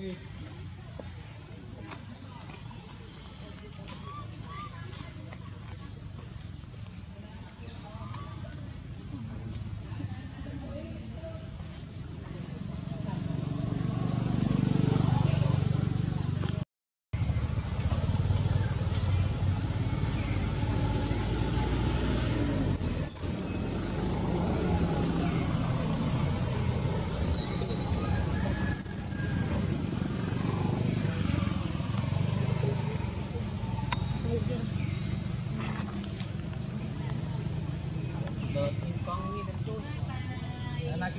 Okay. Đâu?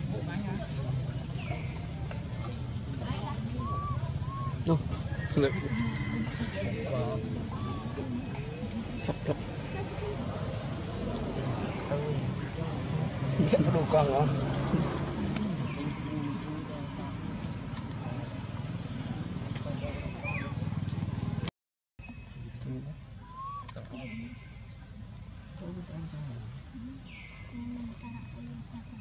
Lực. Chập chập. Điện có đồ con không? Thank you.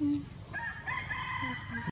Mm-hmm.